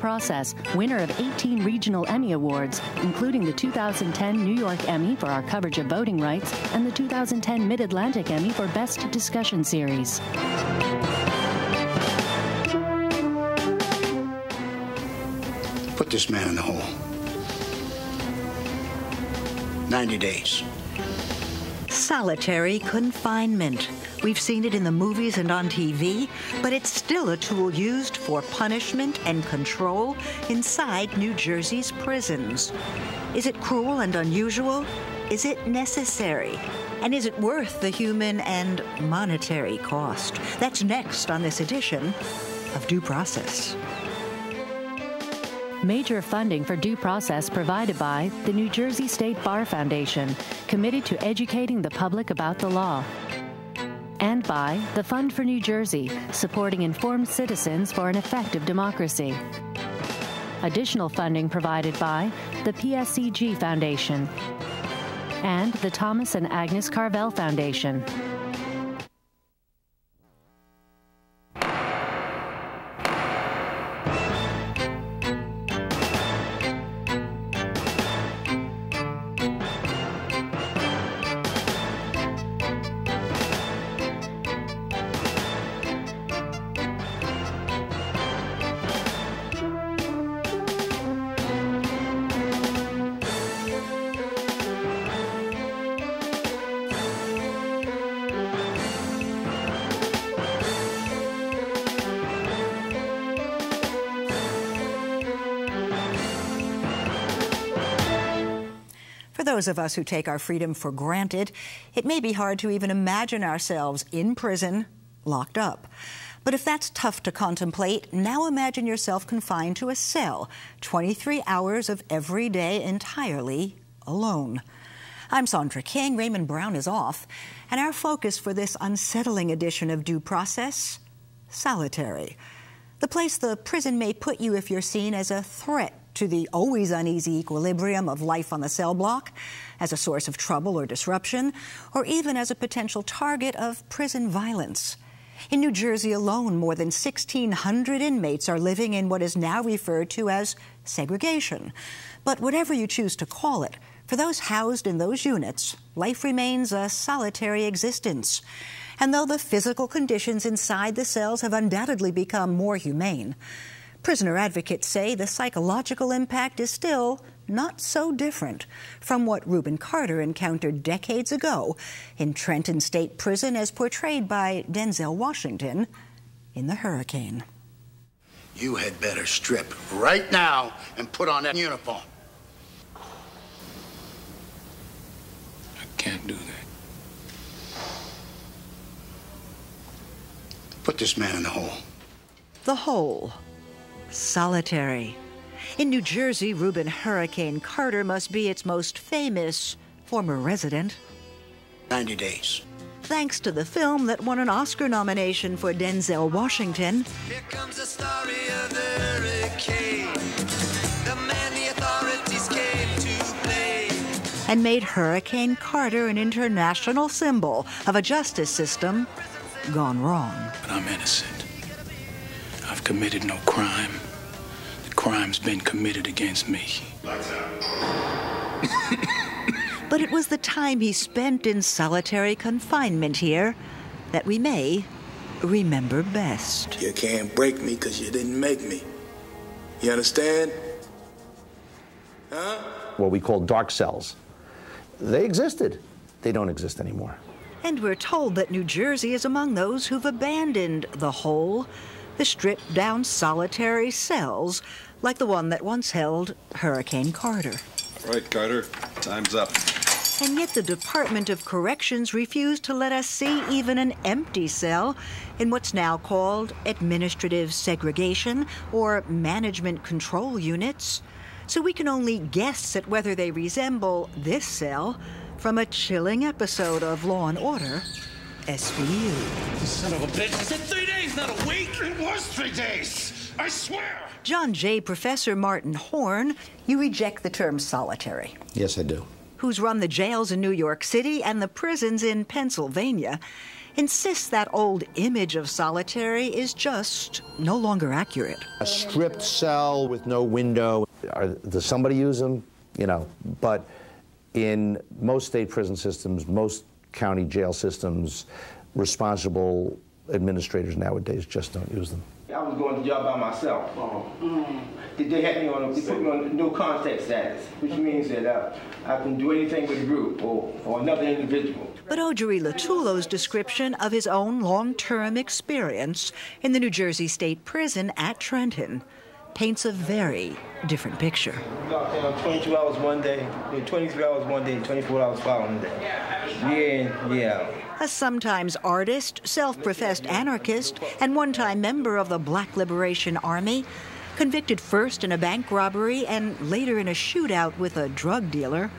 Process, winner of 18 regional Emmy Awards, including the 2010 New York Emmy for our coverage of voting rights and the 2010 Mid Atlantic Emmy for Best Discussion Series. Put this man in the hole. 90 days. Solitary confinement. We've seen it in the movies and on TV, but it's still a tool used for punishment and control inside New Jersey's prisons. Is it cruel and unusual? Is it necessary? And is it worth the human and monetary cost? That's next on this edition of Due Process. Major funding for due process provided by the New Jersey State Bar Foundation, committed to educating the public about the law. And by the Fund for New Jersey, supporting informed citizens for an effective democracy. Additional funding provided by the PSEG Foundation and the Thomas and Agnes Carvel Foundation. Those of us who take our freedom for granted, it may be hard to even imagine ourselves in prison, locked up. But if that's tough to contemplate, now imagine yourself confined to a cell, 23 hours of every day entirely alone. I'm Sandra King. Raymond Brown is off. And our focus for this unsettling edition of Due Process solitary. The place the prison may put you if you're seen as a threat to the always uneasy equilibrium of life on the cell block, as a source of trouble or disruption, or even as a potential target of prison violence. In New Jersey alone, more than 1,600 inmates are living in what is now referred to as segregation. But whatever you choose to call it, for those housed in those units, life remains a solitary existence. And though the physical conditions inside the cells have undoubtedly become more humane, prisoner advocates say the psychological impact is still not so different from what Rubin Carter encountered decades ago in Trenton State Prison as portrayed by Denzel Washington in The Hurricane. You had better strip right now and put on that uniform. I can't do that. Put this man in the hole. The Hole. Solitary. In New Jersey, Rubin Hurricane Carter must be its most famous former resident. 90 days. Thanks to the film that won an Oscar nomination for Denzel Washington Here comes the story of the hurricane. The man the authorities came to play. and made Hurricane Carter an international symbol of a justice system gone wrong. But I'm innocent. I've committed no crime. The crime's been committed against me. But it was the time he spent in solitary confinement here that we may remember best. You can't break me because you didn't make me. You understand? Huh? What we call dark cells. They existed. They don't exist anymore. And we're told that New Jersey is among those who've abandoned the hole, the stripped down solitary cells, like the one that once held Hurricane Carter. All right, Carter, time's up. And yet the Department of Corrections refused to let us see even an empty cell in what's now called administrative segregation or management control units. So we can only guess at whether they resemble this cell from a chilling episode of Law and Order SVU. Son of a bitch. I said three days, not a week. It was three days. I swear. John Jay Professor Martin Horn, you reject the term solitary. Yes, I do. who's run the jails in New York City and the prisons in Pennsylvania. insists that old image of solitary is just no longer accurate. A stripped cell with no window. Are, does somebody use them? You know, but in most state prison systems, most county jail systems, responsible administrators nowadays just don't use them. I was going to jail by myself. Um, they, they had me on, a, they put me on no contact status, which means that uh, I can do anything with a group or, or another individual. But Ojore Lutalo's description of his own long-term experience in the New Jersey State Prison at Trenton paints a very different picture. Locked down 22 hours one day, 23 hours one day, 24 hours following day. Yeah, yeah. A sometimes artist, self professed anarchist, and one time member of the Black Liberation Army, convicted first in a bank robbery and later in a shootout with a drug dealer.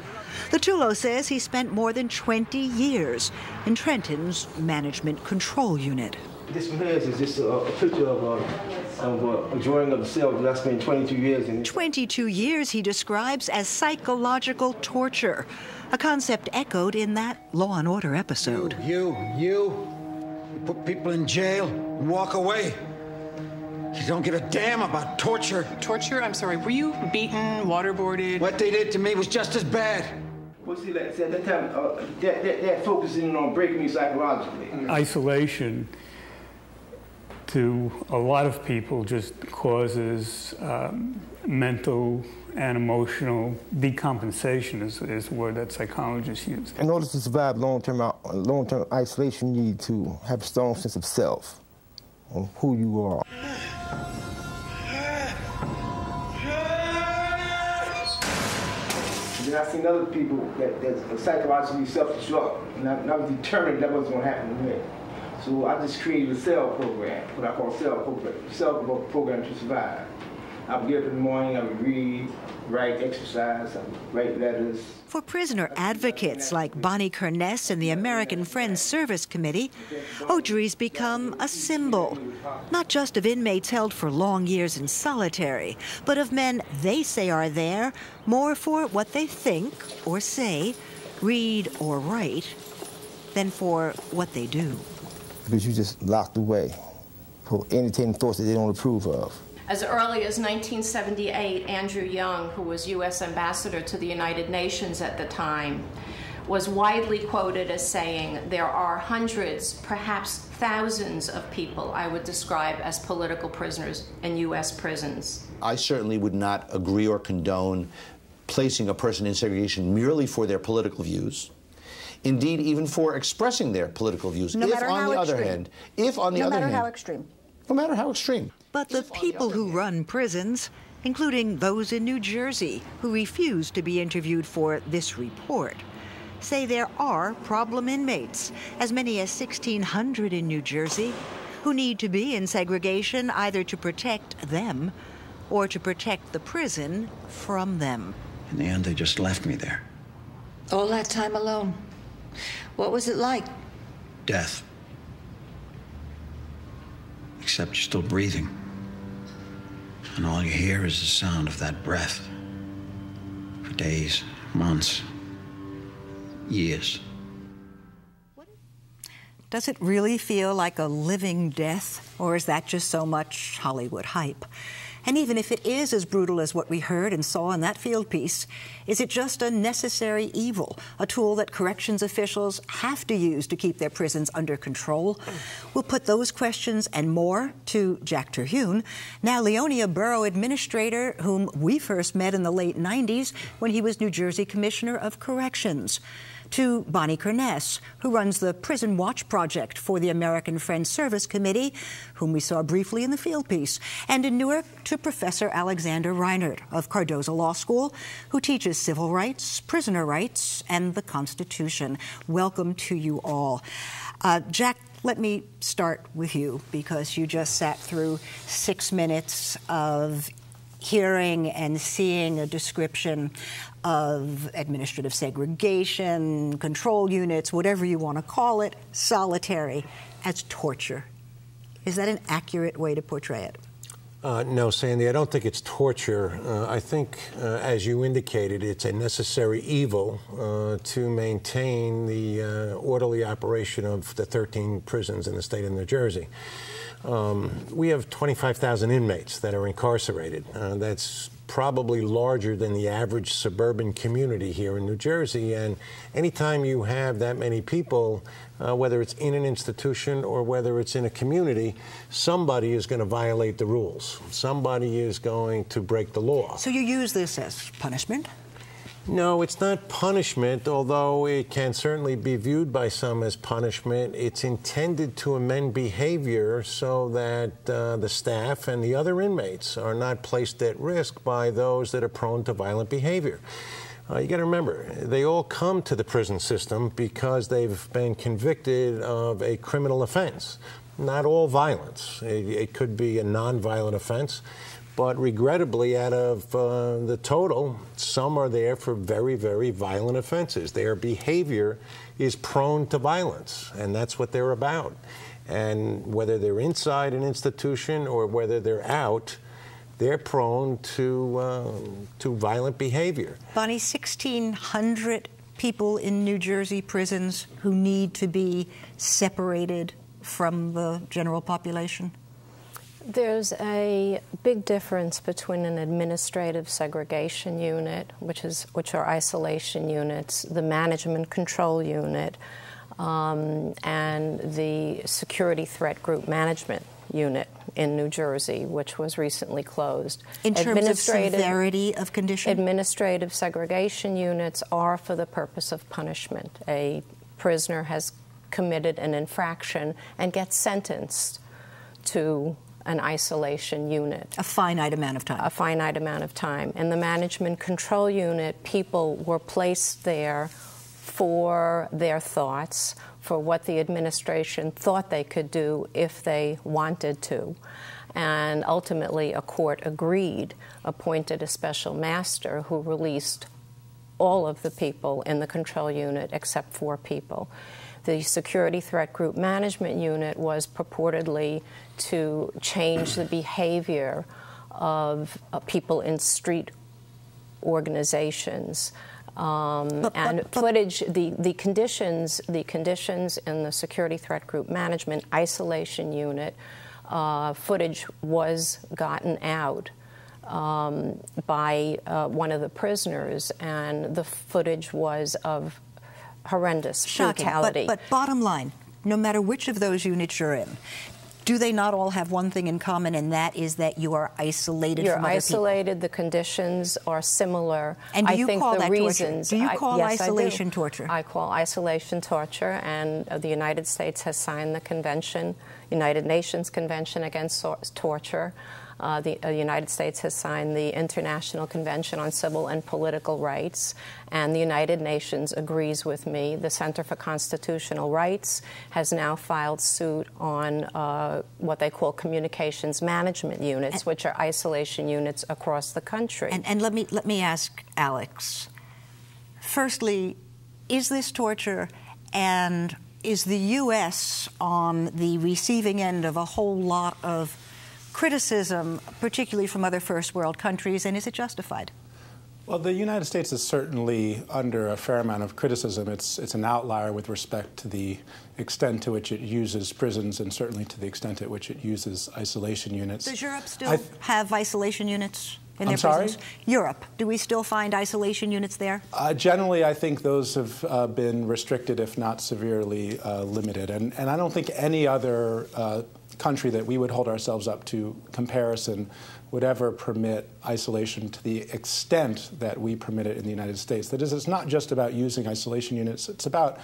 Lutalo says he spent more than 20 years in Trenton's management control unit. This one is just a, a picture of, a, of a, a, drawing of the cell that I spent 22 years in. 22 years he describes as psychological torture, a concept echoed in that Law and Order episode. You, you, you, you put people in jail and walk away. You don't give a damn about torture. Torture? I'm sorry. Were you beaten, waterboarded? What they did to me was just as bad. Well, see, like I said, that time, uh, they're, they're, they're focusing on breaking me psychologically. Isolation to a lot of people just causes um, mental and emotional decompensation is, is the word that psychologists use. In order to survive long-term long-term isolation, you need to have a strong sense of self, of who you are. And then I seen other people that, that's psychologically self-destruct, and I, and I was determined that wasn't going to happen to me. So I just created a cell program, what I call cell program, cell program to survive. I would get up in the morning, I would read, write, exercise, I would write letters. For prisoner advocates like Bonnie Kerness and the American Friends Service Committee, Ojore's become a symbol, not just of inmates held for long years in solitary, but of men they say are there more for what they think or say, read or write, than for what they do because you just locked away for entertaining thoughts that they don't approve of. As early as 1978, Andrew Young, who was U.S. ambassador to the United Nations at the time, was widely quoted as saying, There are hundreds, perhaps thousands of people I would describe as political prisoners in U.S. prisons. I certainly would not agree or condone placing a person in segregation merely for their political views indeed even for expressing their political views. No if, matter on how the extreme. other hand, if on the no other matter how extreme. no matter how extreme. But the people who run prisons, including those in New Jersey who refuse to be interviewed for this report, say there are problem inmates, as many as 1,600 in New Jersey, who need to be in segregation either to protect them or to protect the prison from them. In the end, they just left me there. All that time alone. What was it like? Death. Except you're still breathing. And all you hear is the sound of that breath. For days, months, years. Does it really feel like a living death, or is that just so much Hollywood hype? And even if it is as brutal as what we heard and saw in that field piece, is it just a necessary evil, a tool that corrections officials have to use to keep their prisons under control? We'll put those questions and more to Jack Terhune, now Leonia Borough Administrator, whom we first met in the late 90s when he was New Jersey Commissioner of Corrections to Bonnie Kerness, who runs the Prison Watch Project for the American Friends Service Committee, whom we saw briefly in the field piece, and in Newark to Professor Alexander Reinert of Cardozo Law School, who teaches civil rights, prisoner rights, and the Constitution. Welcome to you all. Uh, Jack, let me start with you because you just sat through six minutes of hearing and seeing a description of administrative segregation, control units, whatever you want to call it, solitary as torture. Is that an accurate way to portray it? Uh, no, Sandy, I don't think it's torture. Uh, I think, uh, as you indicated, it's a necessary evil uh, to maintain the uh, orderly operation of the 13 prisons in the state of New Jersey. Um, we have 25,000 inmates that are incarcerated. Uh, that's probably larger than the average suburban community here in New Jersey. And anytime you have that many people, uh, whether it's in an institution or whether it's in a community, somebody is going to violate the rules. Somebody is going to break the law. So you use this as punishment? No, it's not punishment, although it can certainly be viewed by some as punishment. It's intended to amend behavior so that uh, the staff and the other inmates are not placed at risk by those that are prone to violent behavior. Uh, you got to remember, they all come to the prison system because they've been convicted of a criminal offense. Not all violence. It, it could be a nonviolent offense. But regrettably, out of uh, the total, some are there for very, very violent offenses. Their behavior is prone to violence, and that's what they're about. And whether they're inside an institution or whether they're out, they're prone to, uh, to violent behavior. Bonnie, 1,600 people in New Jersey prisons who need to be separated from the general population? There's a big difference between an administrative segregation unit, which is which are isolation units, the management control unit, um, and the security threat group management unit in New Jersey, which was recently closed. In terms of severity of condition? Administrative segregation units are for the purpose of punishment. A prisoner has committed an infraction and gets sentenced to an isolation unit. A finite amount of time. A finite amount of time. In the management control unit, people were placed there for their thoughts, for what the administration thought they could do if they wanted to. And ultimately, a court agreed, appointed a special master who released all of the people in the control unit except four people. The Security Threat Group Management Unit was purportedly to change the behavior of uh, people in street organizations. Um, but, and but, but, footage, the, the conditions, the conditions in the Security Threat Group Management Isolation Unit, uh, footage was gotten out. Um, by uh, one of the prisoners, and the footage was of horrendous Shocking. brutality. But, but bottom line, no matter which of those units you're in, do they not all have one thing in common, and that is that you are isolated You're from other isolated. people? The conditions are similar. And do you I think call the that reasons, torture? Do you call I, yes, isolation I torture? I call isolation torture, and the United States has signed the convention, United Nations Convention Against Torture. Uh, the uh, United States has signed the International Convention on Civil and Political Rights, and the United Nations agrees with me. The Center for Constitutional Rights has now filed suit on uh, what they call communications management units, and, which are isolation units across the country. And, and let me let me ask Alex. Firstly, is this torture, and is the U.S. on the receiving end of a whole lot of criticism, particularly from other first world countries, and is it justified? Well, the United States is certainly under a fair amount of criticism. It's, it's an outlier with respect to the extent to which it uses prisons and certainly to the extent at which it uses isolation units. Does Europe still have isolation units? In their I'm sorry? prisons? Europe. Do we still find isolation units there? Uh, generally, I think those have uh, been restricted, if not severely uh, limited. And, and I don't think any other uh, country that we would hold ourselves up to comparison would ever permit isolation to the extent that we permit it in the United States. That is, it's not just about using isolation units, it's about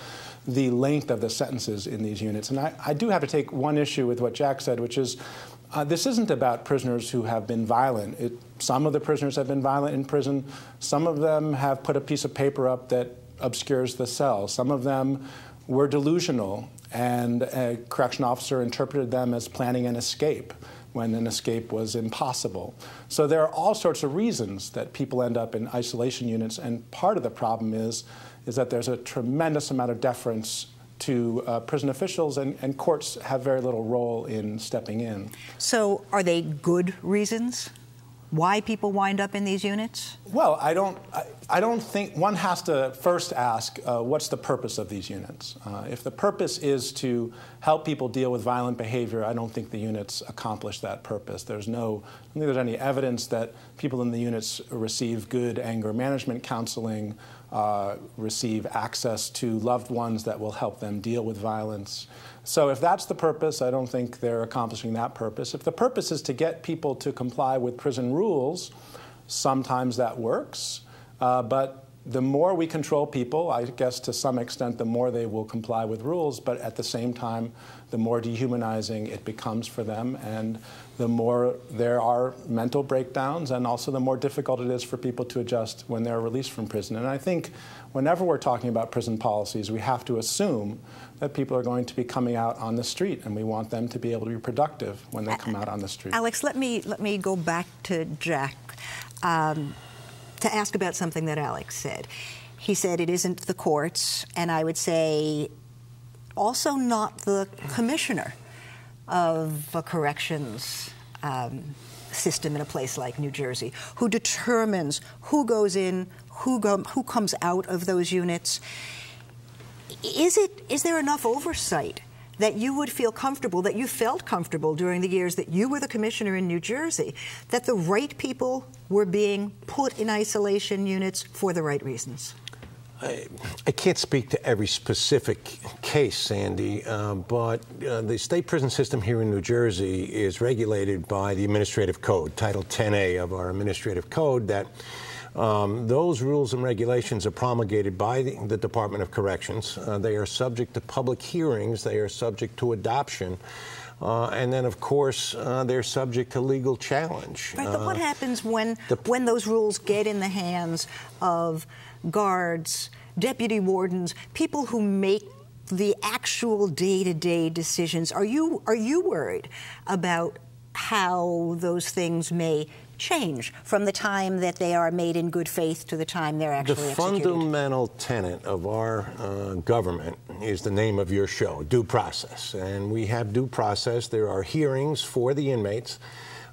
the length of the sentences in these units. And I, I do have to take one issue with what Jack said, which is uh, this isn't about prisoners who have been violent. It, some of the prisoners have been violent in prison. Some of them have put a piece of paper up that obscures the cell. Some of them were delusional, and a correction officer interpreted them as planning an escape when an escape was impossible. So there are all sorts of reasons that people end up in isolation units, and part of the problem is, is that there's a tremendous amount of deference to uh, prison officials, and, and courts have very little role in stepping in. So, are they good reasons? Why people wind up in these units? Well, I don't, I, I don't think one has to first ask uh, what's the purpose of these units. Uh, if the purpose is to help people deal with violent behavior, I don't think the units accomplish that purpose. There's no, I don't think there's any evidence that people in the units receive good anger management counseling, uh, receive access to loved ones that will help them deal with violence. So if that's the purpose, I don't think they're accomplishing that purpose. If the purpose is to get people to comply with prison rules, sometimes that works. Uh, but the more we control people, I guess to some extent, the more they will comply with rules. But at the same time, the more dehumanizing it becomes for them, and the more there are mental breakdowns, and also the more difficult it is for people to adjust when they're released from prison. And I think whenever we're talking about prison policies, we have to assume that people are going to be coming out on the street, and we want them to be able to be productive when they come out on the street. Alex, let me let me go back to Jack um, to ask about something that Alex said. He said it isn't the courts, and I would say also not the commissioner of a corrections um, system in a place like New Jersey, who determines who goes in, who go, who comes out of those units is it is there enough oversight that you would feel comfortable, that you felt comfortable during the years that you were the commissioner in New Jersey, that the right people were being put in isolation units for the right reasons? I, I can't speak to every specific case, Sandy, uh, but uh, the state prison system here in New Jersey is regulated by the Administrative Code, Title 10A of our Administrative Code, that um, those rules and regulations are promulgated by the, the Department of Corrections. Uh, they are subject to public hearings. They are subject to adoption. Uh, and then, of course, uh, they're subject to legal challenge. Right, but what uh, happens when when those rules get in the hands of guards, deputy wardens, people who make the actual day-to-day decisions? Are you are you worried about how those things may change from the time that they are made in good faith to the time they're actually the executed. fundamental tenet of our uh, government is the name of your show, due process. And we have due process. There are hearings for the inmates.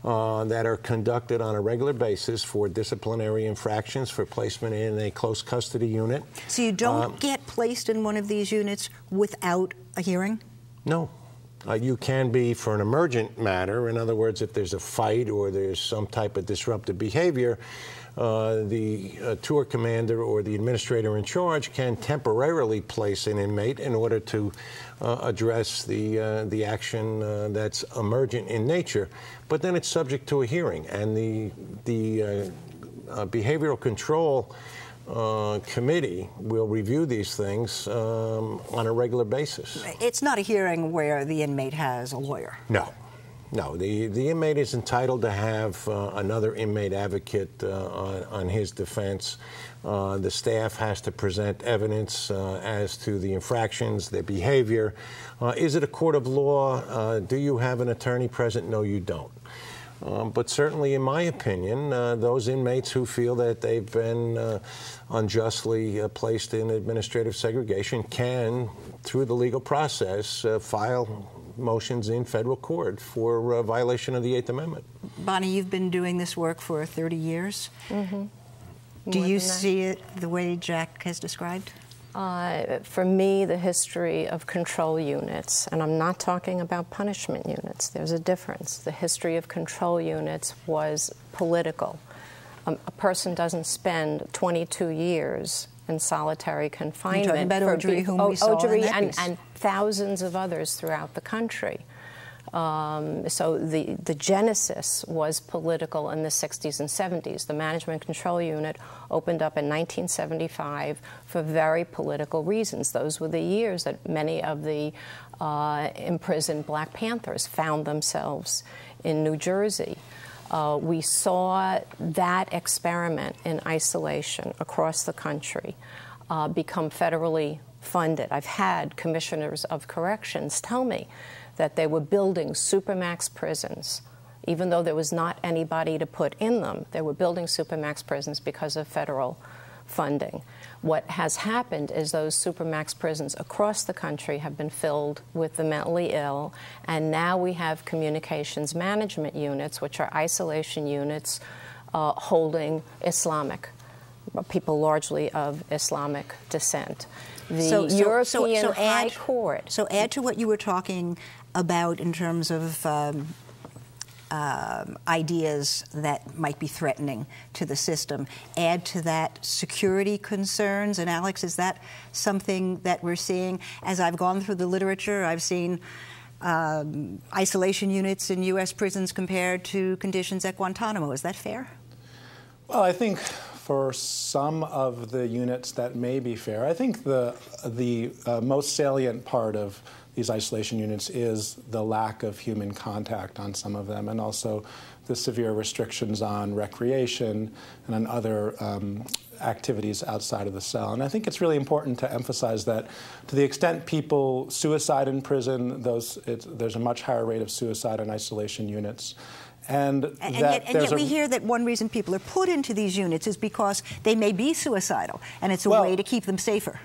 Uh, that are conducted on a regular basis for disciplinary infractions for placement in a close custody unit. So you don't um, get placed in one of these units without a hearing? No, uh, you can be for an emergent matter. In other words, if there's a fight or there's some type of disruptive behavior, uh, the uh, tour commander or the administrator in charge can temporarily place an inmate in order to uh, address the uh, the action uh, that's emergent in nature. But then it's subject to a hearing, and the the behavioral control uh, committee will review these things um, on a regular basis. It's not a hearing where the inmate has a lawyer. No. No, the, the inmate is entitled to have uh, another inmate advocate uh, on, on, his defense. Uh, the staff has to present evidence uh, as to the infractions, their behavior. Uh, is it a court of law? do you have an attorney present? No, you don't. Um, but certainly, in my opinion, uh, those inmates who feel that they've been uh, unjustly uh, placed in administrative segregation can, through the legal process, uh, file motions in federal court for uh, violation of the Eighth Amendment. Bonnie, you've been doing this work for 30 years. Mm-hmm. Do you see it the way Jack has described? Uh, for me, the history of control units, and I'm not talking about punishment units, there's a difference. The history of control units was political. Um, a person doesn't spend 22 years in solitary confinement. You're talking about Odry, whom we saw Odry and, and thousands of others throughout the country. Um, so the, the genesis was political in the 60s and 70s. The Management Control Unit opened up in 1975 for very political reasons. Those were the years that many of the uh, imprisoned Black Panthers found themselves in New Jersey. Uh, we saw that experiment in isolation across the country uh, become federally funded. I've had commissioners of corrections tell me that they were building supermax prisons. Even though there was not anybody to put in them, they were building supermax prisons because of federal funding. What has happened is those supermax prisons across the country have been filled with the mentally ill, and now we have communications management units, which are isolation units uh, holding Islamic, people largely of Islamic descent. The So- European so- so High add- Court. So add to what you were talking about in terms of um, um, ideas that might be threatening to the system. Add to that security concerns. And Alex, is that something that we're seeing? As I've gone through the literature, I've seen um, isolation units in U.S. prisons compared to conditions at Guantanamo. Is that fair? Well, I think for some of the units that may be fair. I think the the uh, most salient part of these isolation units is the lack of human contact on some of them, and also the severe restrictions on recreation and on other um, activities outside of the cell. And I think it's really important to emphasize that to the extent people suicide in prison, those, it's, there's a much higher rate of suicide in isolation units. And, And, and that yet, and yet we hear that one reason people are put into these units is because they may be suicidal, and it's a Well- way to keep them safer.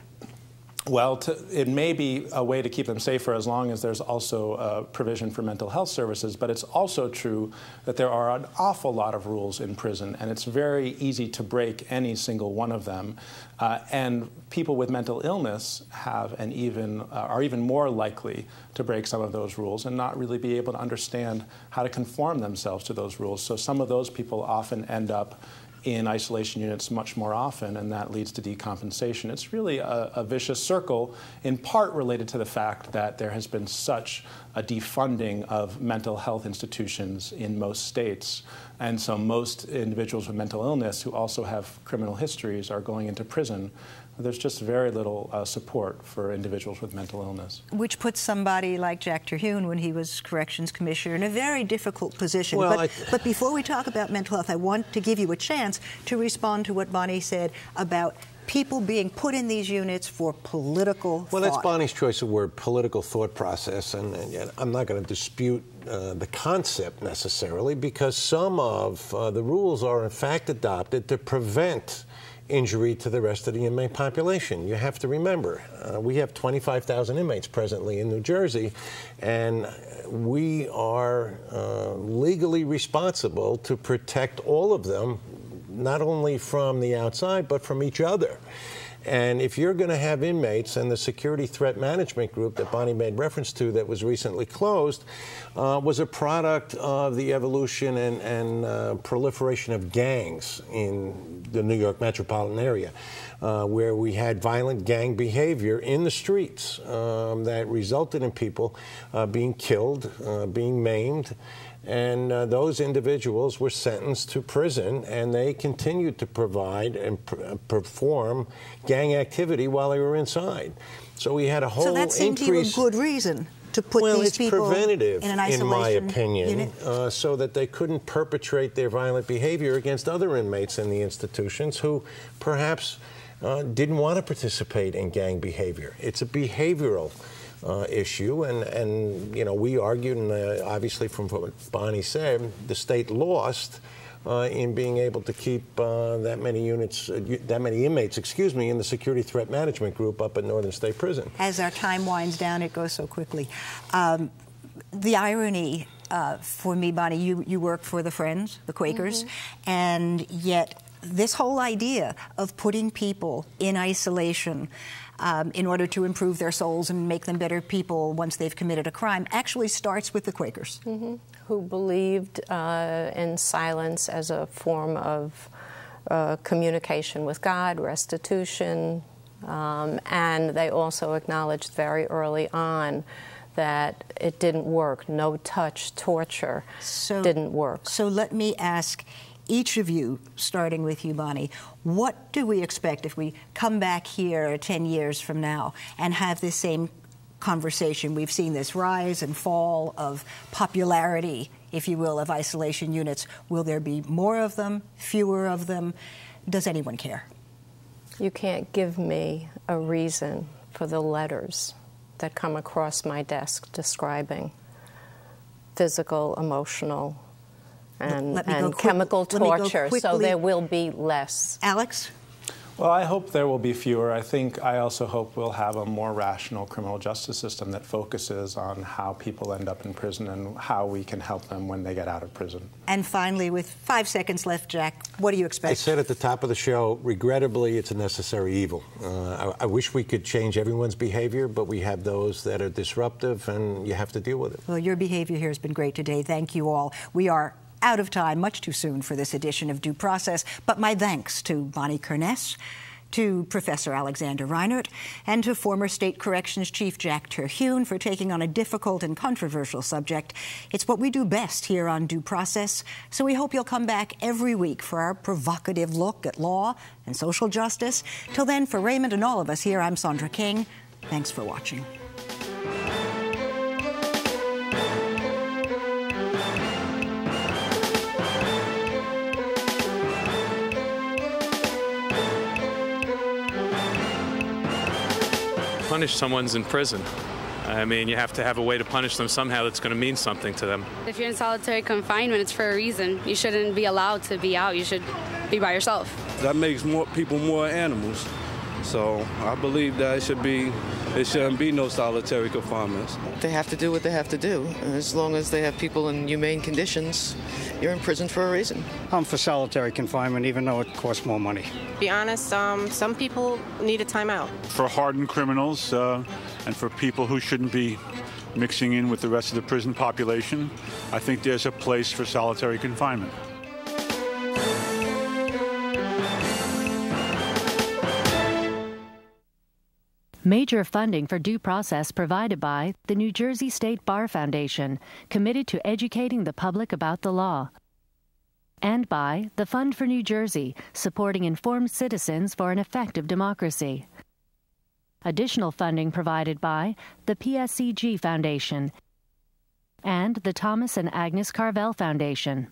Well, to, it may be a way to keep them safer as long as there's also provision for mental health services, but it's also true that there are an awful lot of rules in prison, and it's very easy to break any single one of them. Uh, and people with mental illness have an even, uh, are even more likely to break some of those rules and not really be able to understand how to conform themselves to those rules. So some of those people often end up in isolation units much more often, and that leads to decompensation. It's really a, a vicious circle, in part related to the fact that there has been such a defunding of mental health institutions in most states. And so most individuals with mental illness who also have criminal histories are going into prison. There's just very little uh, support for individuals with mental illness. Which puts somebody like Jack Terhune, when he was corrections commissioner, in a very difficult position. Well, but, I- but before we talk about mental health, I want to give you a chance to respond to what Bonnie said about people being put in these units for political Well, that's. Bonnie's choice of word, political thought process, and, and yet I'm not going to dispute uh, the concept necessarily because some of uh, the rules are in fact adopted to prevent injury to the rest of the inmate population. You have to remember, uh, we have 25,000 inmates presently in New Jersey, and we are uh, legally responsible to protect all of them, not only from the outside, but from each other. And if you're going to have inmates, and the Security Threat Management Group that Bonnie made reference to that was recently closed uh, was a product of the evolution and, and uh, proliferation of gangs in the New York metropolitan area, uh, where we had violent gang behavior in the streets um, that resulted in people uh, being killed, uh, being maimed. And uh, those individuals were sentenced to prison, and they continued to provide and pr- uh, perform gang activity while they were inside. So we had a whole so that seemed increase. to you a good reason to put well, these people preventative, in an in isolation my opinion, unit. uh, so that they couldn't perpetrate their violent behavior against other inmates in the institutions who perhaps uh, didn't want to participate in gang behavior. It's a behavioral uh, issue, and, and you know we argued, and uh, obviously from what Bonnie said, the state lost. Uh, in being able to keep uh, that many units, uh, that many inmates, excuse me, in the Security Threat Management Group up at Northern State Prison. As our time winds down, it goes so quickly. Um, the irony uh, for me, Bonnie, you, you work for the Friends, the Quakers, and yet this whole idea of putting people in isolation um, in order to improve their souls and make them better people once they've committed a crime actually starts with the Quakers. who believed uh, in silence as a form of uh, communication with God, restitution, um, and they also acknowledged very early on that it didn't work. No touch torture didn't work. So let me ask each of you, starting with you, Bonnie, what do we expect if we come back here 10 years from now and have this same conversation? We've seen this rise and fall of popularity, if you will, of isolation units. Will there be more of them, fewer of them? Does anyone care? You can't give me a reason for the letters that come across my desk describing physical, emotional, and, Let me go and quick- chemical let me go torture. So there will be less. Alex? Well, I hope there will be fewer. I think I also hope we'll have a more rational criminal justice system that focuses on how people end up in prison and how we can help them when they get out of prison. And finally, with five seconds left, Jack, what do you expect? I said at the top of the show, regrettably, it's a necessary evil. Uh, I, I wish we could change everyone's behavior, but we have those that are disruptive, and you have to deal with it. Well, your behavior here has been great today. Thank you all. We are out of time, much too soon for this edition of Due Process, but my thanks to Bonnie Kerness, to Professor Alexander Reinert, and to former State Corrections Chief Jack Terhune for taking on a difficult and controversial subject. It's what we do best here on Due Process, so we hope you'll come back every week for our provocative look at law and social justice. Till then, for Raymond and all of us here, I'm Sandra King. Thanks for watching. Punish someone's in prison. I mean, you have to have a way to punish them somehow that's going to mean something to them. If you're in solitary confinement, it's for a reason. You shouldn't be allowed to be out. You should be by yourself. That makes more people more animals. So I believe that it should be, it shouldn't be no solitary confinements. They have to do what they have to do. As long as they have people in humane conditions, you're in prison for a reason. I'm for solitary confinement, even though it costs more money. To be honest, um, some people need a timeout. For hardened criminals uh, and for people who shouldn't be mixing in with the rest of the prison population, I think there's a place for solitary confinement. Major funding for due process provided by the New Jersey State Bar Foundation, committed to educating the public about the law. And by the Fund for New Jersey, supporting informed citizens for an effective democracy. Additional funding provided by the PSEG Foundation and the Thomas and Agnes Carvel Foundation.